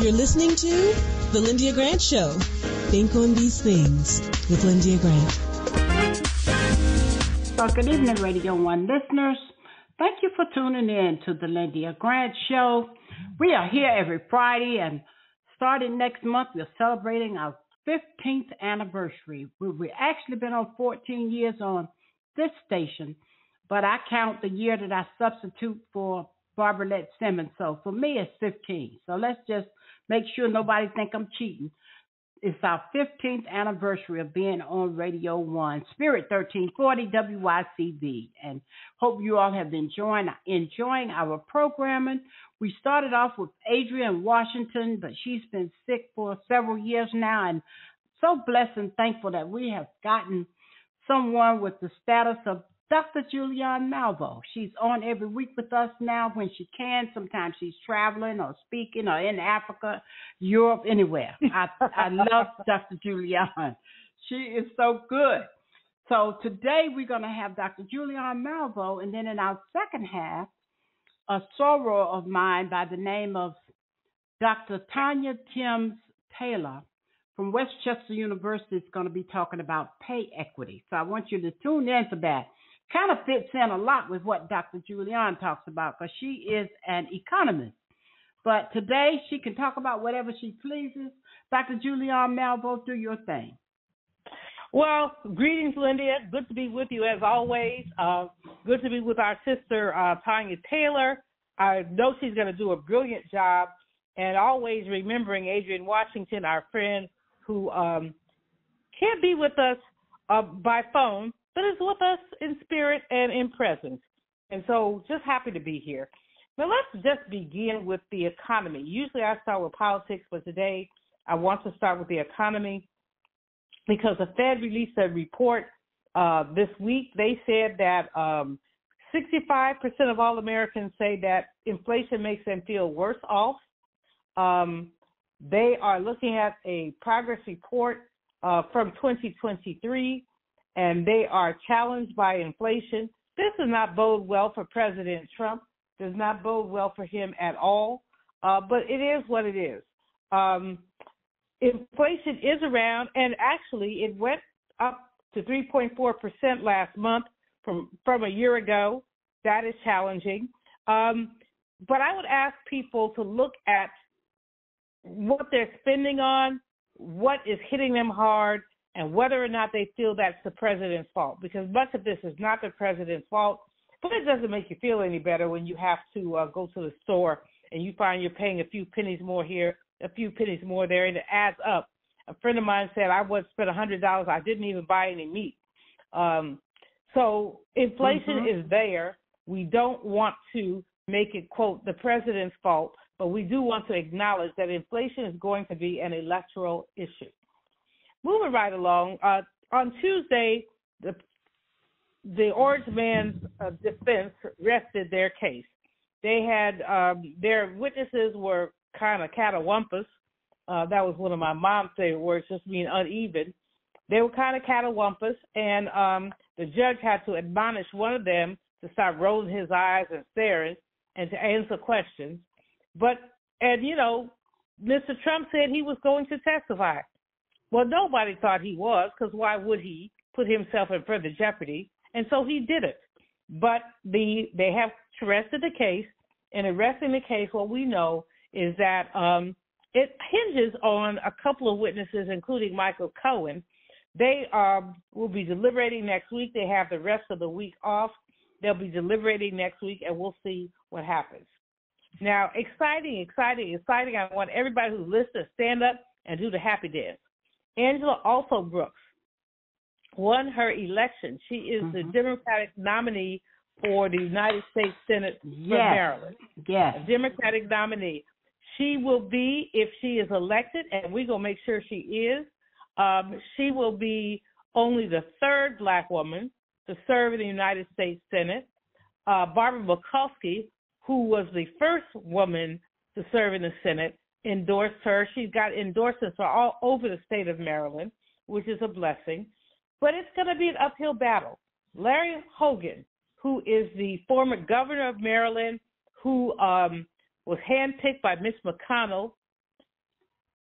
You're listening to The Lyndia Grant Show. Think on these things with Lyndia Grant. So, good evening, Radio 1 listeners. Thank you for tuning in to The Lyndia Grant Show. We are here every Friday, and starting next month, we're celebrating our 15th anniversary. We've actually been on 14 years on this station, but I count the year that I substitute for Barbara Lett Simmons. So for me, it's 15. So let's just Make sure nobody think I'm cheating. It's our 15th anniversary of being on Radio 1, Spirit 1340 WYCB. And hope you all have been enjoying, enjoying our programming. We started off with Adrienne Washington, but she's been sick for several years now. And so blessed and thankful that we have gotten someone with the status of Dr. Julianne Malveaux. She's on every week with us now when she can. Sometimes she's traveling or speaking or in Africa, Europe, anywhere. I, I love Dr. Julianne. She is so good. So today we're going to have Dr. Julianne Malveaux, and then in our second half, a soror of mine by the name of Dr. Tonya Thames Taylor from West Chester University is going to be talking about pay equity. So I want you to tune in for that kind of fits in a lot with what Dr. Julianne talks about because she is an economist. But today she can talk about whatever she pleases. Dr. Julianne Malveaux, do your thing. Well, greetings, Linda. Good to be with you as always. Uh, good to be with our sister uh, Tonya Taylor. I know she's going to do a brilliant job, and always remembering Adrienne Washington, our friend who um, can't be with us uh, by phone, but is with us in spirit and in presence. And so just happy to be here. Now let's just begin with the economy. Usually I start with politics, but today I want to start with the economy because the Fed released a report uh, this week. They said that um, 65% of all Americans say that inflation makes them feel worse off. Um, they are looking at a progress report uh, from 2023 and they are challenged by inflation. This does not bode well for President Trump. Does not bode well for him at all. Uh, but it is what it is. Um, inflation is around, and actually, it went up to 3.4 percent last month from from a year ago. That is challenging. Um, but I would ask people to look at what they're spending on, what is hitting them hard, and whether or not they feel that's the president's fault. Because much of this is not the president's fault, but it doesn't make you feel any better when you have to uh, go to the store and you find you're paying a few pennies more here, a few pennies more there, and it adds up. A friend of mine said I once spent a hundred dollars. I didn't even buy any meat. Um, so inflation mm-hmm. is there. We don't want to make it quote the president's fault, but we do want to acknowledge that inflation is going to be an electoral issue moving right along. Uh, on Tuesday, the the Orange Man's uh, defense rested their case. They had um, their witnesses were kind of catawampus. Uh, that was one of my mom's favorite words, just being uneven. They were kind of catawampus, and um, the judge had to admonish one of them to stop rolling his eyes and staring and to answer questions. But and you know, Mr. Trump said he was going to testify. Well, nobody thought he was, because why would he put himself in further jeopardy? And so he did it. But the they have arrested the case, and arresting the case, what we know is that um, it hinges on a couple of witnesses, including Michael Cohen. They um, will be deliberating next week. They have the rest of the week off. They'll be deliberating next week, and we'll see what happens. Now, exciting, exciting, exciting. I want everybody who's listening to stand up and do the happy dance. Angela Alsobrooks won her election. She is mm-hmm. the Democratic nominee for the United States Senate yes. for Maryland. Yes. A Democratic nominee. She will be, if she is elected, and we're going to make sure she is, um, she will be only the third black woman to serve in the United States Senate. Uh, Barbara Mikulski, who was the first woman to serve in the Senate, endorsed her. She's got endorsements all over the state of Maryland, which is a blessing. But it's going to be an uphill battle. Larry Hogan, who is the former governor of Maryland, who um, was handpicked by Mitch McConnell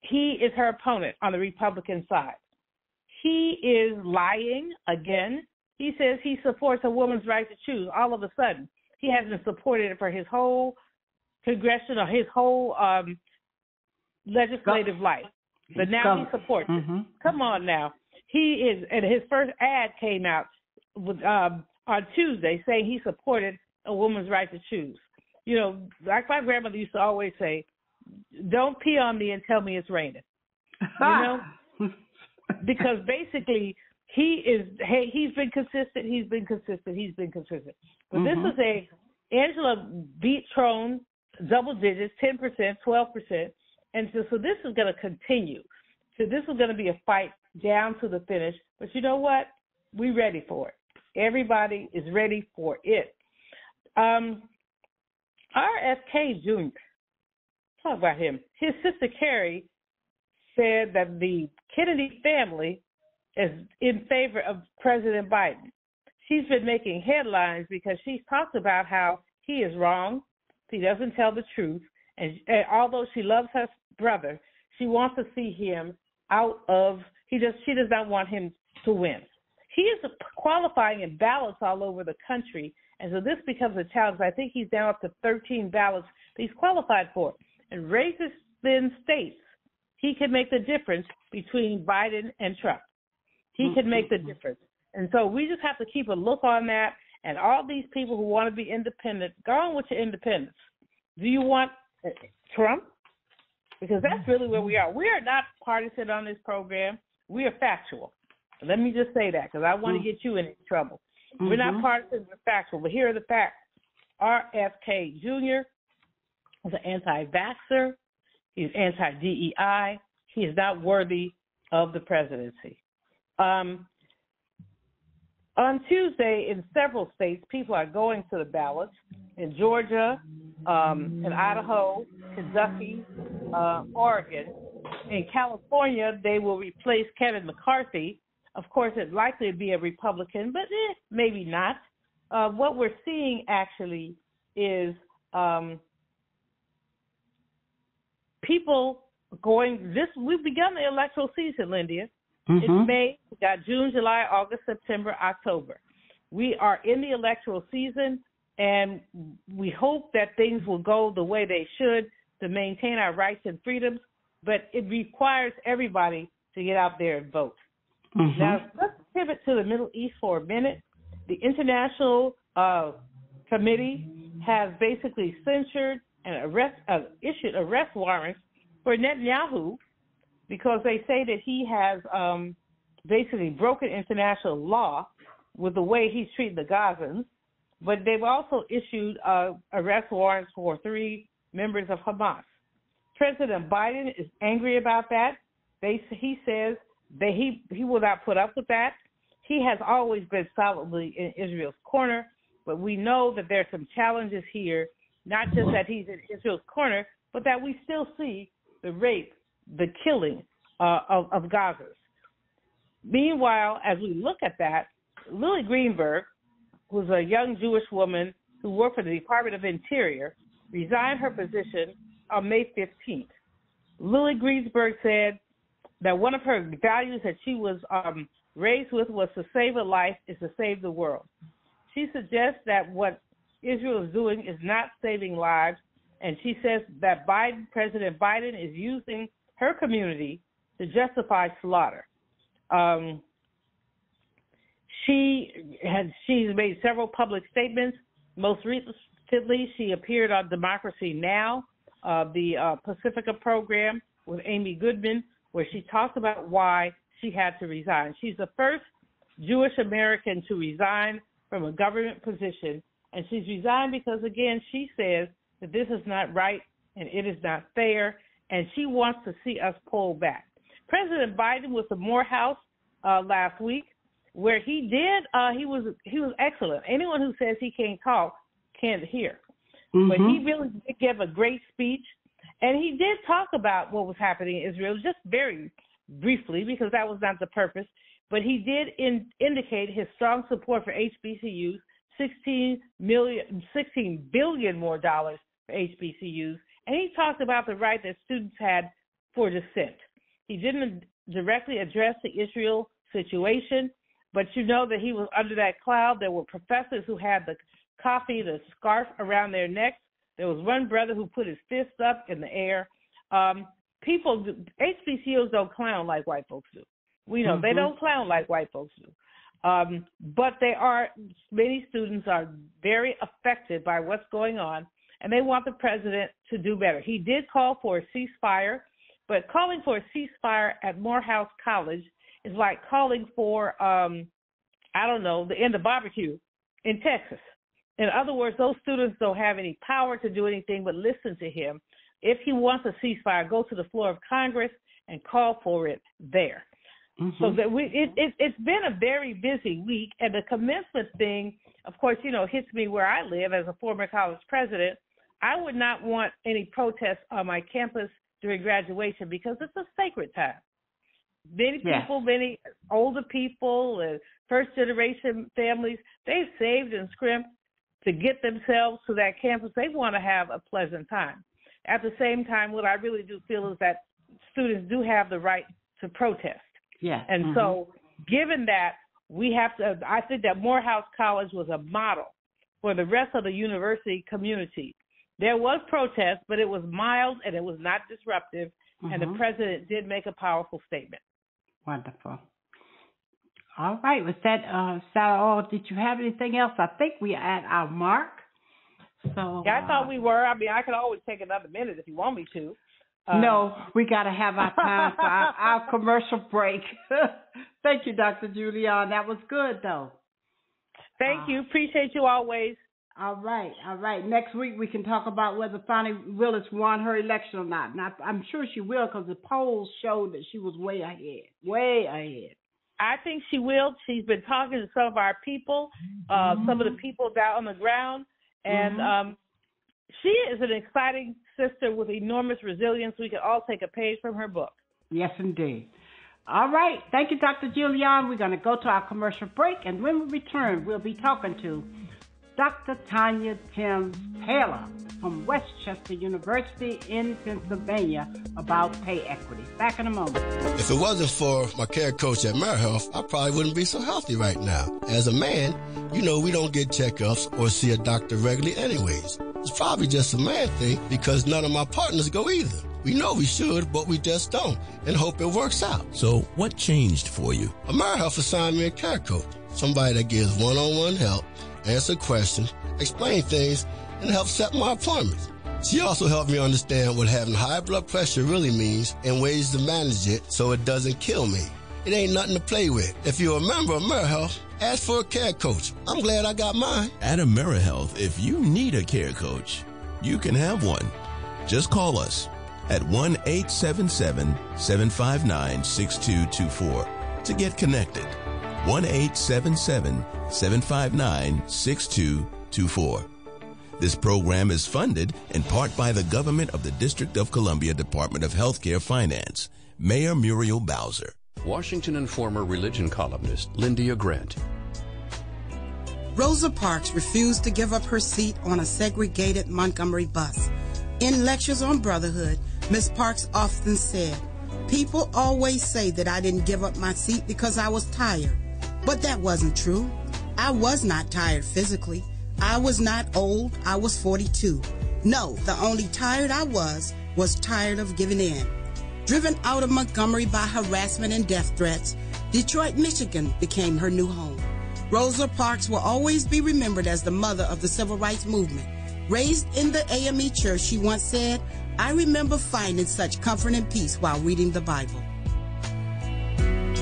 he is her opponent on the Republican side. He is lying again. He says he supports a woman's right to choose. All of a sudden, he hasn't supported it for his whole congressional, his whole um, legislative life. But now he supports mm-hmm. it. Come on now. He is, and his first ad came out with, um, on Tuesday saying he supported a woman's right to choose. You know, like my grandmother used to always say, "Don't pee on me and tell me it's raining." You know, because basically he is. Hey, he's been consistent. He's been consistent. He's been consistent. But mm-hmm. this is a Angela beat Trone double digits, ten percent, twelve percent, and so so this is going to continue. So this is going to be a fight down to the finish. But you know what? We're ready for it. Everybody is ready for it. Um, RFK Jr. Talk about him. His sister Kerry said that the Kennedy family is in favor of President Biden. She's been making headlines because she's talked about how he is wrong, he doesn't tell the truth, and, and although she loves her brother, she wants to see him out of. He just she does not want him to win. He is qualifying in ballots all over the country, and so this becomes a challenge. I think he's down up to 13 ballots that he's qualified for. And races then states he can make the difference between Biden and Trump. He can make the difference. And so we just have to keep a look on that. And all these people who want to be independent, go on with your independence. Do you want uh, Trump? Because that's really where we are. We are not partisan on this program. We are factual. Let me just say that because I want to get you in trouble. Mm-hmm. We're not partisan, we're factual. But here are the facts. RFK Jr. is an anti-vaxxer. He's anti-DEI. He is not worthy of the presidency. Um, on Tuesday, in several states, people are going to the ballots. In Georgia, um, in Idaho, Kentucky, uh, Oregon. In California, they will replace Kevin McCarthy. Of course, it's likely to be a Republican, but eh, maybe not. Uh, what we're seeing actually is um, people going this we've begun the electoral season, Lyndia. Mm-hmm. It's May, we got June, July, August, September, October. We are in the electoral season and we hope that things will go the way they should to maintain our rights and freedoms, but it requires everybody to get out there and vote. Mm-hmm. Now, let's pivot to the Middle East for a minute. The International uh, Committee has basically censured and arrest, uh, issued arrest warrants for Netanyahu because they say that he has um, basically broken international law with the way he's treating the Gazans. But they've also issued uh, arrest warrants for three members of Hamas. President Biden is angry about that. They, he says that he, he will not put up with that. He has always been solidly in Israel's corner, but we know that there are some challenges here, not just that he's in Israel's corner, but that we still see the rape, the killing uh, of, of Gazans. Meanwhile, as we look at that, Lily Greenberg, who's a young Jewish woman who worked for the Department of Interior, resigned her position on May 15th. Lily Greenberg said that one of her values that she was um, raised with was to save a life is to save the world. She suggests that what Israel is doing is not saving lives, and she says that Biden, President Biden, is using her community to justify slaughter. Um, she has she's made several public statements. Most recently, she appeared on Democracy Now, uh, the uh, Pacifica program with Amy Goodman, where she talked about why she had to resign. She's the first Jewish American to resign from a government position, and she's resigned because, again, she says that this is not right and it is not fair, and she wants to see us pull back. President Biden was at Morehouse uh, last week, where he did. Uh, he was he was excellent. Anyone who says he can't talk can't hear. Mm-hmm. But he really did give a great speech, and he did talk about what was happening in Israel, just very briefly, because that was not the purpose. But he did in, indicate his strong support for HBCUs, 16 million, 16 billion more dollars for HBCUs, and he talked about the right that students had for dissent. He didn't directly address the Israel situation, but you know that he was under that cloud. There were professors who had the coffee, the scarf around their necks. There was one brother who put his fist up in the air. Um, people, HBCUs don't clown like white folks do. We know mm-hmm. they don't clown like white folks do. Um, but they are many students are very affected by what's going on, and they want the president to do better. He did call for a ceasefire, but calling for a ceasefire at Morehouse College is like calling for um, I don't know the end of barbecue in Texas. In other words, those students don't have any power to do anything but listen to him. If he wants a ceasefire, go to the floor of Congress and call for it there. Mm-hmm. So that we it, it it's been a very busy week, and the commencement thing, of course, you know, hits me where I live as a former college president. I would not want any protests on my campus during graduation because it's a sacred time. Many people, many older people, and first generation families, they've saved and scrimped to get themselves to that campus. They want to have a pleasant time. At the same time, what I really do feel is that students do have the right to protest. Yeah. And mm-hmm. so, given that, we have to, I think that Morehouse College was a model for the rest of the university community. There was protest, but it was mild and it was not disruptive, mm-hmm. and the mm-hmm. president did make a powerful statement. Wonderful. All right, with that, uh, Sarah, oh, did you have anything else? I think we are at our mark. So yeah, I thought uh, we were. I mean, I could always take another minute if you want me to. Uh, no, we got to have our time for our, our commercial break. Thank you, Dr. Julianne. That was good, though. Thank uh, you. Appreciate you always. All right, all right. Next week we can talk about whether Fani Willis won her election or not. Now, I'm sure she will because the polls showed that she was way ahead, way ahead. I think she will. She's been talking to some of our people, uh, mm-hmm. some of the people down on the ground, and mm-hmm. um, she is an exciting sister with enormous resilience. We can all take a page from her book. Yes, indeed. All right. Thank you, Dr. Julianne. We're going to go to our commercial break, and when we return, we'll be talking to Dr. Tonya Thames Taylor from West Chester University in Pennsylvania about pay equity. Back in a moment. If it wasn't for my care coach at AmeriHealth, I probably wouldn't be so healthy right now. As a man, you know we don't get checkups or see a doctor regularly anyways. It's probably just a man thing because none of my partners go either. We know we should, but we just don't and hope it works out. So what changed for you? AmeriHealth assigned me a care coach, somebody that gives one-on-one help answer questions, explain things, and help set my appointments. She also helped me understand what having high blood pressure really means and ways to manage it so it doesn't kill me. It ain't nothing to play with. If you're a member of AmeriHealth, ask for a care coach. I'm glad I got mine. At AmeriHealth, if you need a care coach, you can have one. Just call us at 1 877 759 6224 to get connected. 1 877 759 6224. This program is funded in part by the government of the District of Columbia Department of Healthcare Finance. Mayor Muriel Bowser. Washington and former religion columnist Lyndia Grant. Rosa Parks refused to give up her seat on a segregated Montgomery bus. In lectures on brotherhood, Miss Parks often said, People always say that I didn't give up my seat because I was tired. But that wasn't true. I was not tired physically. I was not old. I was 42. No, the only tired I was was tired of giving in. Driven out of Montgomery by harassment and death threats, Detroit, Michigan became her new home. Rosa Parks will always be remembered as the mother of the civil rights movement. Raised in the AME church, she once said, I remember finding such comfort and peace while reading the Bible.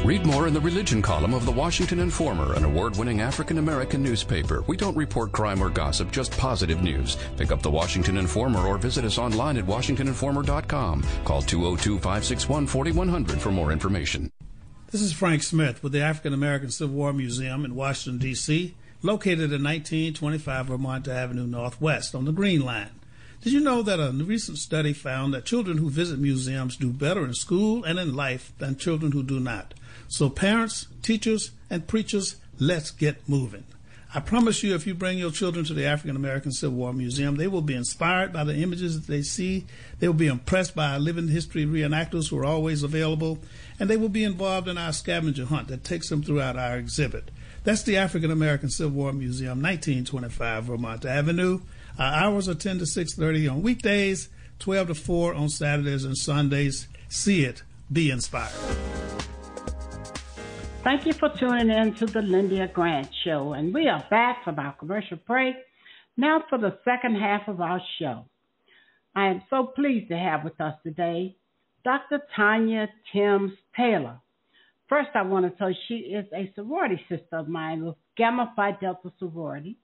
Read more in the religion column of the Washington Informer, an award winning African American newspaper. We don't report crime or gossip, just positive news. Pick up the Washington Informer or visit us online at WashingtonInformer.com. Call 202 561 4100 for more information. This is Frank Smith with the African American Civil War Museum in Washington, D.C., located at 1925 Vermont Avenue Northwest on the Green Line. Did you know that a recent study found that children who visit museums do better in school and in life than children who do not? So, parents, teachers, and preachers, let's get moving. I promise you, if you bring your children to the African American Civil War Museum, they will be inspired by the images that they see. They will be impressed by our living history reenactors who are always available, and they will be involved in our scavenger hunt that takes them throughout our exhibit. That's the African American Civil War Museum, 1925 Vermont Avenue. Our hours are 10 to 6:30 on weekdays, 12 to 4 on Saturdays and Sundays. See it, be inspired. Thank you for tuning in to the Lyndia Grant Show. And we are back from our commercial break now for the second half of our show. I am so pleased to have with us today Dr. Tonya Thames Taylor. First, I want to tell you she is a sorority sister of mine with Gamma Phi Delta sorority.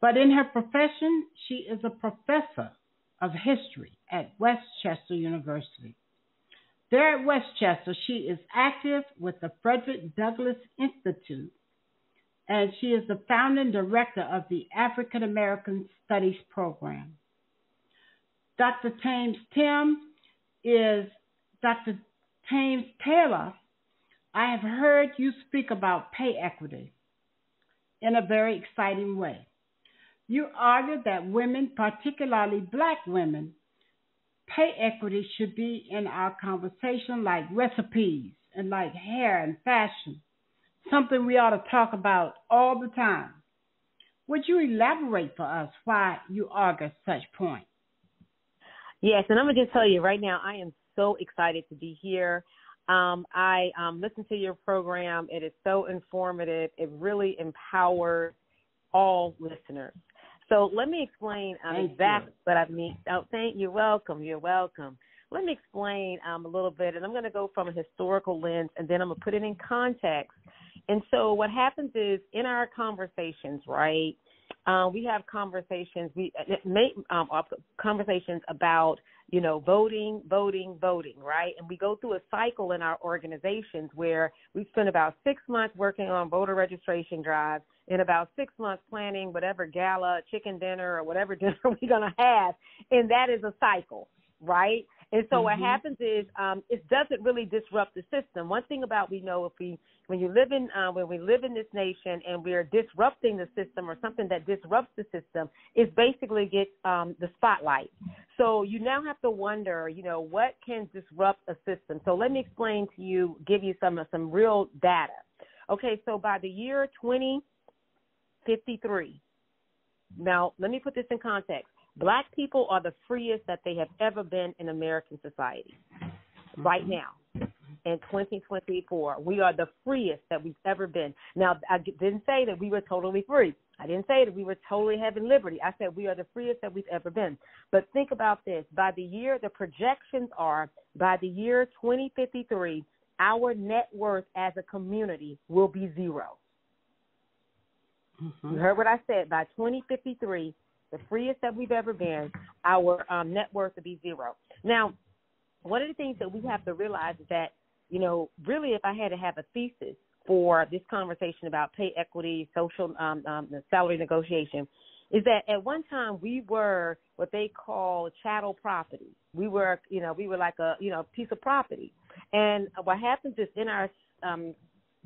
But in her profession, she is a professor of history at West Chester University. There at West Chester, she is active with the Frederick Douglass Institute, and she is the founding director of the African American Studies Program. Dr. Thames Tim is Dr. Thames Taylor. I have heard you speak about pay equity in a very exciting way. You argue that women, particularly black women, pay equity should be in our conversation like recipes and like hair and fashion, something we ought to talk about all the time. Would you elaborate for us why you argue such point? Yes, and I'm gonna just tell you right now, I am so excited to be here. Um, I um, listened to your program. It is so informative. It really empowers all listeners. So let me explain um, exactly what I mean. Oh, thank you. Welcome. You're welcome. Let me explain um, a little bit, and I'm going to go from a historical lens, and then I'm going to put it in context. And so what happens is in our conversations, right? Uh, we have conversations. We uh, make um, conversations about you know voting, voting, voting, right? And we go through a cycle in our organizations where we spend about six months working on voter registration drives, in about six months planning whatever gala, chicken dinner, or whatever dinner we're going to have. And that is a cycle, right? And so mm-hmm. what happens is um, it doesn't really disrupt the system. One thing about we know if we when you live in uh, when we live in this nation and we're disrupting the system or something that disrupts the system is basically get um, the spotlight. So you now have to wonder, you know, what can disrupt a system. So let me explain to you, give you some some real data. Okay, so by the year 20 53. Now, let me put this in context. Black people are the freest that they have ever been in American society right mm-hmm. now in 2024. We are the freest that we've ever been. Now, I didn't say that we were totally free. I didn't say that we were totally having liberty. I said we are the freest that we've ever been. But think about this. By the year, the projections are by the year 2053, our net worth as a community will be zero. Mm-hmm. You heard what I said. By 2053, the freest that we've ever been, our um, net worth will be zero. Now, one of the things that we have to realize is that, you know, really, if I had to have a thesis for this conversation about pay equity, social um, um, salary negotiation, is that at one time we were what they call chattel property. We were, you know, we were like a, you know, piece of property. And what happens is in our um,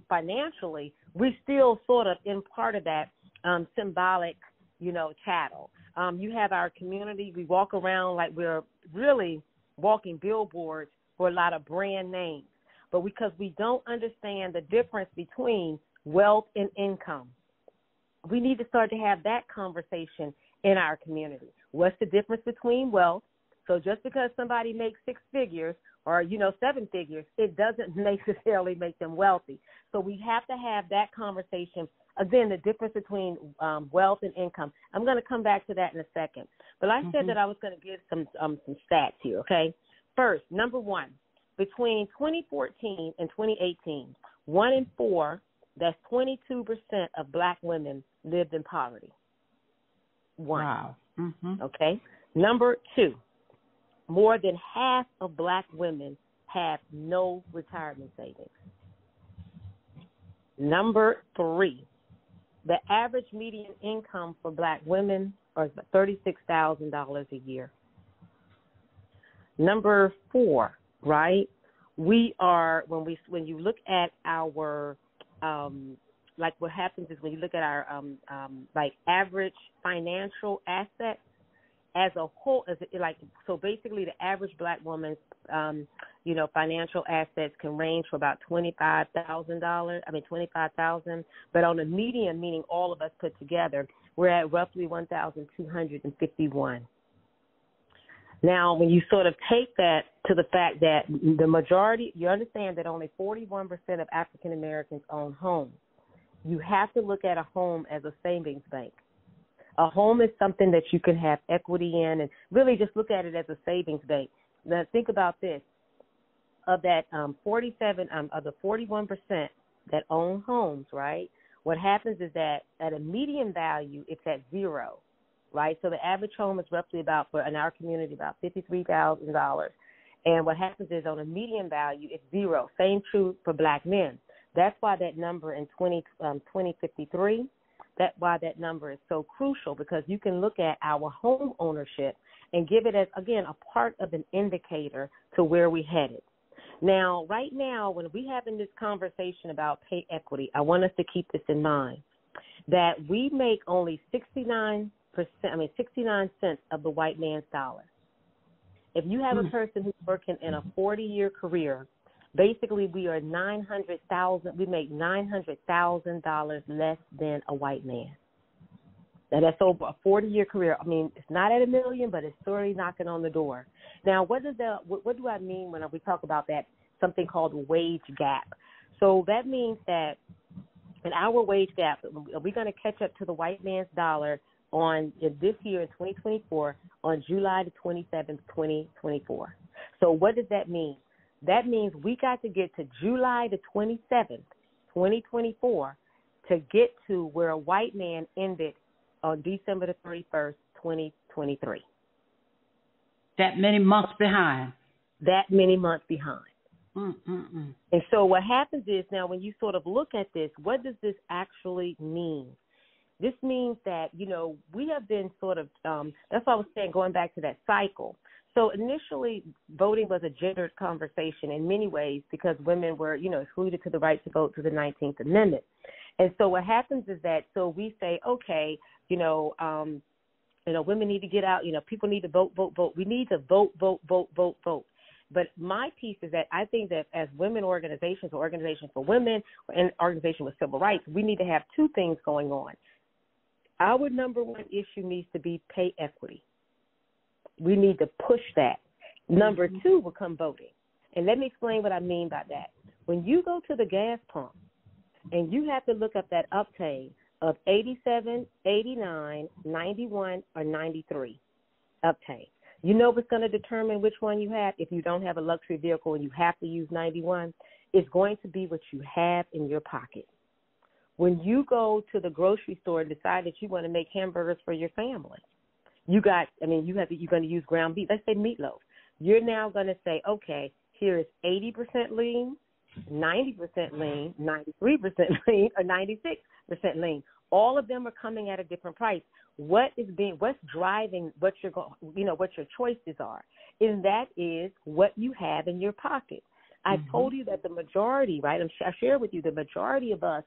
financially, we still sort of in part of that um, symbolic, you know, chattel. Um, you have our community. We walk around like we're really walking billboards for a lot of brand names, but because we don't understand the difference between wealth and income, we need to start to have that conversation in our community. What's the difference between wealth? So just because somebody makes six figures or you know seven figures, it doesn't necessarily make them wealthy. So we have to have that conversation. Again, the difference between um, wealth and income. I'm going to come back to that in a second. But I mm-hmm. said that I was going to give some um, some stats here. Okay, first, number one, between 2014 and 2018, one in four, that's 22 percent of Black women lived in poverty. One. Wow. Mm-hmm. Okay. Number two, more than half of Black women have no retirement savings. Number three, the average median income for black women is $36,000 a year. Number four, right? We are when we when you look at our um, like what happens is when you look at our um, um, like average financial assets as a whole, as like so basically the average black woman's um, you know financial assets can range from about twenty five thousand dollars. I mean twenty five thousand, but on a median, meaning all of us put together, we're at roughly one thousand two hundred and fifty one. Now, when you sort of take that to the fact that the majority, you understand that only 41% of African Americans own homes. You have to look at a home as a savings bank. A home is something that you can have equity in and really just look at it as a savings bank. Now, think about this. Of that um, 47, um, of the 41% that own homes, right? What happens is that at a median value, it's at zero right? So the average home is roughly about for in our community about fifty three thousand dollars. And what happens is on a median value it's zero. Same true for black men. That's why that number in 20, um, 2053, that's why that number is so crucial because you can look at our home ownership and give it as again a part of an indicator to where we headed. Now, right now, when we having this conversation about pay equity, I want us to keep this in mind that we make only 69 percent, I mean, 69 cents of the white man's dollar. If you have a hmm. person who's working in a 40 year career, basically we are 900,000, we make $900,000 less than a white man. Now that's over a 40 year career. I mean, it's not at a million, but it's certainly knocking on the door. Now, what does the what, what do I mean when we talk about that something called wage gap? So that means that in our wage gap, are we going to catch up to the white man's dollar on this year in 2024 on July the 27th, 2024. So what does that mean? That means we got to get to July the 27th, 2024 to get to where a white man ended on December the 31st, 2023. That many months behind. That many months behind. Mm-mm-mm. And so what happens is now when you sort of look at this, what does this actually mean? This means that, you know, we have been sort of, um, that's why I was saying, going back to that cycle. So initially, voting was a gendered conversation in many ways because women were, you know, excluded to the right to vote through the 19th Amendment. And so what happens is that, so we say, okay, you know, um, you know, women need to get out, you know, people need to vote, vote, vote. We need to vote, vote, vote, vote, vote. But my piece is that I think that as women organizations or organizations for women and organization with civil rights, we need to have two things going on. Our number one issue needs to be pay equity. We need to push that. Number mm-hmm. two will come voting. And let me explain what I mean by that. When you go to the gas pump and you have to look up that octane of 87, 89, 91, or 93 octane, you know what's going to determine which one you have if you don't have a luxury vehicle and you have to use 91? It's going to be what you have in your pocket when you go to the grocery store and decide that you want to make hamburgers for your family, you got, I mean, you have, you're going to use ground beef. Let's say meatloaf. You're now going to say, okay, here is 80% lean, 90% lean, 93% lean, or 96% lean. All of them are coming at a different price. What is being, what's driving what you're going, you know, what your choices are, and that is what you have in your pocket. I mm-hmm. told you that the majority, right? I shared with you the majority of us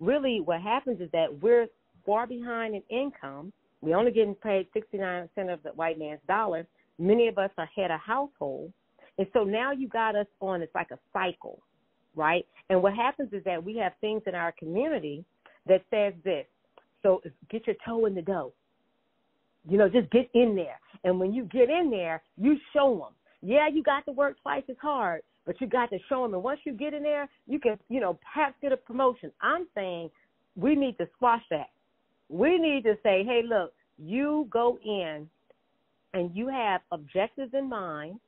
really what happens is that we're far behind in income. We're only getting paid 69% of the white man's dollar. Many of us are head of household. And so now you got us on, it's like a cycle, right? And what happens is that we have things in our community that says this. So get your toe in the dough. You know, just get in there. And when you get in there, you show them. Yeah, you got to work twice as hard, but you got to show them. And once you get in there, you can, you know, perhaps get a promotion. I'm saying we need to squash that. We need to say, hey, look, you go in and you have objectives in mind,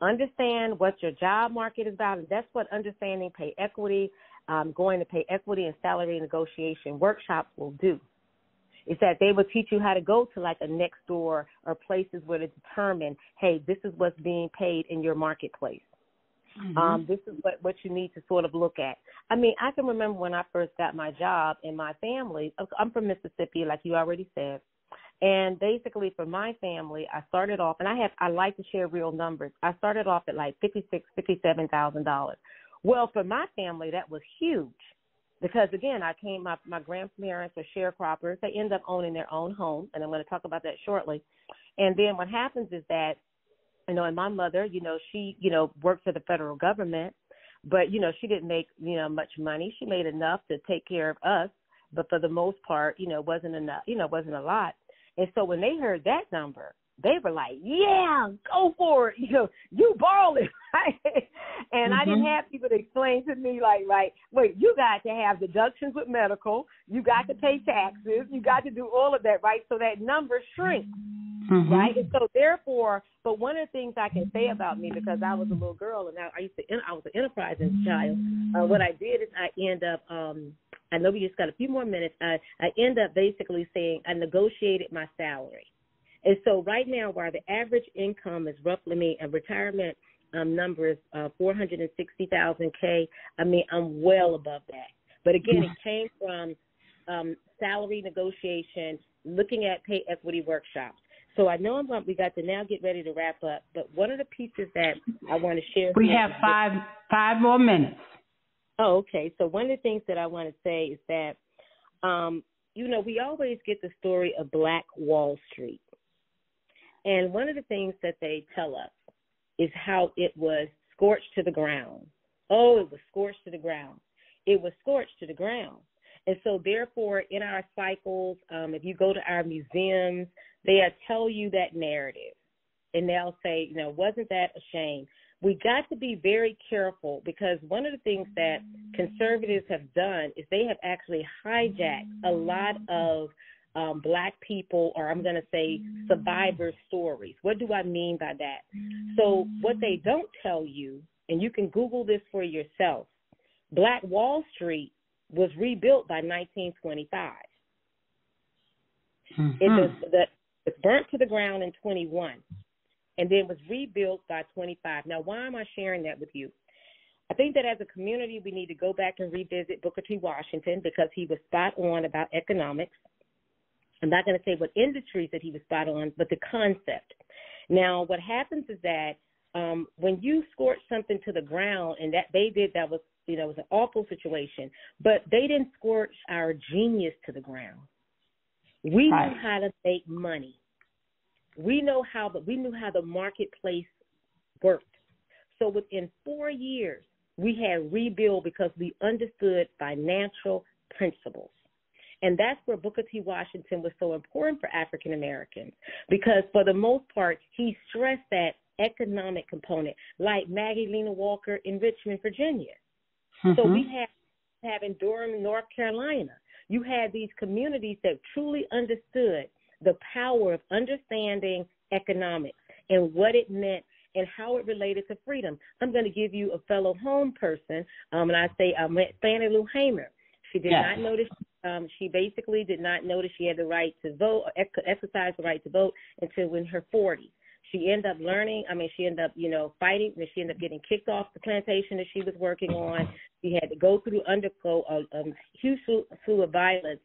understand what your job market is about, and that's what understanding pay equity, um, going to pay equity and salary negotiation workshops will do. Is that they will teach you how to go to like a next door or places where to determine, hey, this is what's being paid in your marketplace. Mm-hmm. Um, this is what what you need to sort of look at. I mean, I can remember when I first got my job in my family. I'm from Mississippi, like you already said, and basically for my family, I started off, and I have I like to share real numbers. I started off at like fifty six, fifty seven thousand dollars. Well, for my family, that was huge because again, I came my my grandparents are sharecroppers. They end up owning their own home, and I'm going to talk about that shortly. And then what happens is that, you know, and my mother, you know, she you know worked for the federal government, but you know she didn't make you know much money. She made enough to take care of us, but for the most part, you know, wasn't enough. You know, wasn't a lot. And so when they heard that number, they were like, "Yeah, go for it. You know, you balling." Right? and mm-hmm. I didn't have people to explain to me like, like, wait, you got to have deductions with medical, you got to pay taxes, you got to do all of that, right? So that number shrinks. Mm-hmm. Right, and so therefore, but one of the things I can say about me because I was a little girl and I, I used to, I was an enterprising child. Uh, what I did is I end up, um, I know we just got a few more minutes. I I end up basically saying I negotiated my salary. And so right now, while the average income is roughly, mean, a retirement um, number is uh, 460,000 K, I mean, I'm well above that. But again, it came from um, salary negotiation, looking at pay equity workshops. So I know I'm going, we got to now get ready to wrap up. But one of the pieces that I want to share. We have five five more minutes. Oh, okay. So one of the things that I want to say is that, um, you know, we always get the story of Black Wall Street. And one of the things that they tell us is how it was scorched to the ground. Oh, it was scorched to the ground. It was scorched to the ground. And so, therefore, in our cycles, um, if you go to our museums, they'll tell you that narrative. And they'll say, you know, wasn't that a shame? We got to be very careful because one of the things that conservatives have done is they have actually hijacked a lot of um, black people, or I'm going to say survivor stories. What do I mean by that? So, what they don't tell you, and you can Google this for yourself, Black Wall Street was rebuilt by 1925. Mm-hmm. It was the, it burnt to the ground in 21, and then was rebuilt by 25. Now, why am I sharing that with you? I think that as a community, we need to go back and revisit Booker T. Washington because he was spot on about economics. I'm not going to say what industries that he was spot on, but the concept. Now, what happens is that um, when you scorch something to the ground, and that they did, that was you know it was an awful situation. But they didn't scorch our genius to the ground. We right. knew how to make money. We know how the we knew how the marketplace worked. So within four years, we had rebuild because we understood financial principles. And that's where Booker T. Washington was so important for African Americans because, for the most part, he stressed that economic component, like Maggie Lena Walker in Richmond, Virginia. Mm-hmm. So we have have in Durham, North Carolina. You had these communities that truly understood the power of understanding economics and what it meant and how it related to freedom. I'm going to give you a fellow home person, um, and I say um, Fannie Lou Hamer. She did yes. not notice um, she basically did not notice she had the right to vote, or exercise the right to vote until in her 40s. She ended up learning. I mean, she ended up, you know, fighting. And she ended up getting kicked off the plantation that she was working on. She had to go through undergo a, a huge slew of violence.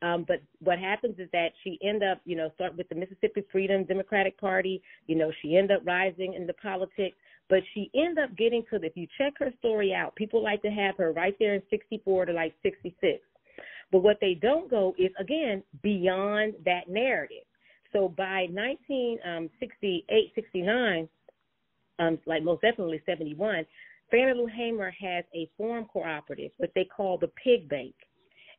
Um, but what happens is that she ended up, you know, start with the Mississippi Freedom Democratic Party. You know, she ended up rising into politics. But she ended up getting to the. If you check her story out, people like to have her right there in 64 to like 66 but what they don't go is, again, beyond that narrative. So by 1968, 69, um, like most definitely 71, Fannie Lou Hamer has a farm cooperative, what they call the pig bank.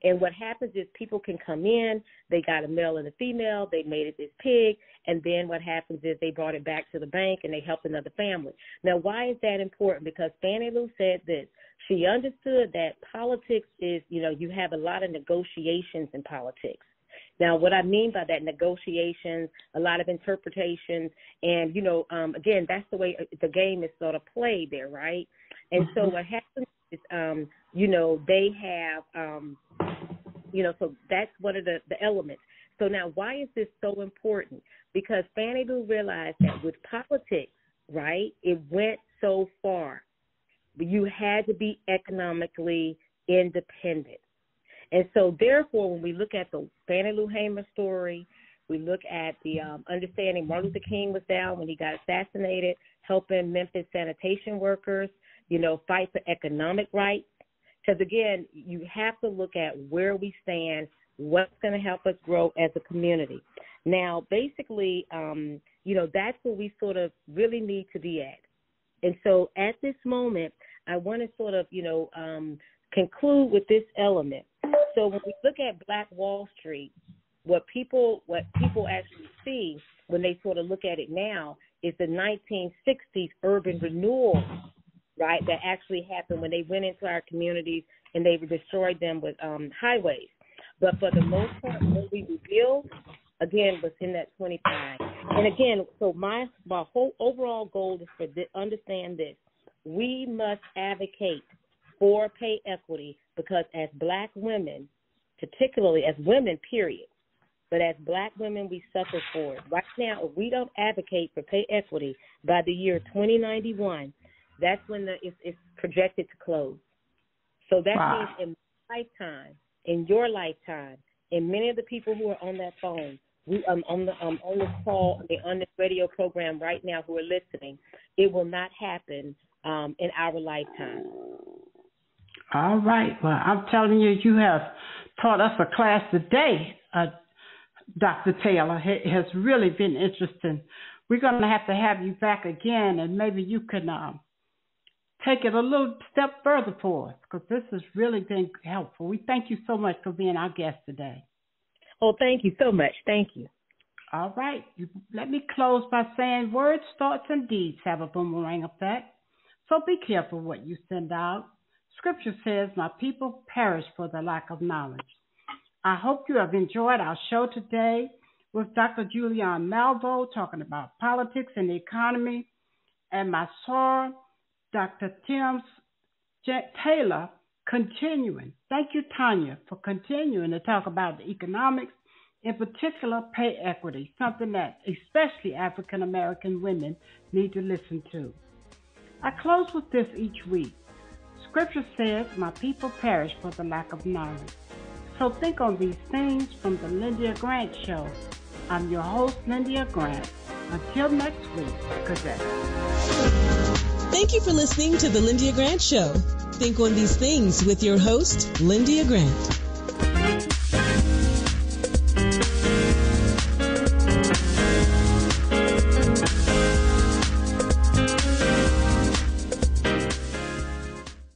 And what happens is people can come in, they got a male and a female, they made it this pig, and then what happens is they brought it back to the bank and they helped another family. Now, why is that important? Because Fannie Lou said this. She understood that politics is, you know, you have a lot of negotiations in politics. Now, what I mean by that, negotiations, a lot of interpretations, and you know, um, again, that's the way the game is sort of played there, right? And mm-hmm. so what happens is, um, you know, they have, um, you know, so that's one of the the elements. So now, why is this so important? Because Fannie Lou realized that with politics, right, it went so far you had to be economically independent. And so, therefore, when we look at the Fannie Lou Hamer story, we look at the um, understanding Martin Luther King was down when he got assassinated, helping Memphis sanitation workers, you know, fight for economic rights, Because again, you have to look at where we stand, what's going to help us grow as a community. Now, basically, um, you know, that's where we sort of really need to be at. And so at this moment, I want to sort of, you know, um, conclude with this element. So when we look at Black Wall Street, what people what people actually see when they sort of look at it now is the 1960s urban renewal, right? That actually happened when they went into our communities and they destroyed them with um, highways. But for the most part, what we rebuild, again, was in that 25. And again, so my my whole overall goal is for understand this: we must advocate for pay equity because as Black women, particularly as women, period, but as black women, we suffer for it. Right now, if we don't advocate for pay equity by the year 2091, that's when the, it's, it's projected to close. So that wow. means in my lifetime, in your lifetime, and many of the people who are on that phone, we um, on the um, on this call, on this radio program right now, who are listening, it will not happen um, in our lifetime. All right. Well, I'm telling you, you have taught us a class today. Uh, Dr. Taylor. It has really been interesting. We're going to have to have you back again, and maybe you can um, take it a little step further for us because this has really been helpful. We thank you so much for being our guest today. Oh, thank you so much. Thank you. All right. Let me close by saying words, thoughts, and deeds have a boomerang effect. So be careful what you send out. Scripture says, My people perish for the lack of knowledge. I hope you have enjoyed our show today with Dr. Julianne Malveaux talking about politics and the economy, and my soror, Dr. Tim Taylor, continuing. Thank you, Tonya, for continuing to talk about the economics, in particular pay equity, something that especially African American women need to listen to. I close with this each week. Scripture says, My people perish for the lack of knowledge. So think on these things from the Lyndia Grant Show. I'm your host, Lyndia Grant. Until next week, good day. Thank you for listening to the Lyndia Grant Show. Think on these things with your host, Lyndia Grant.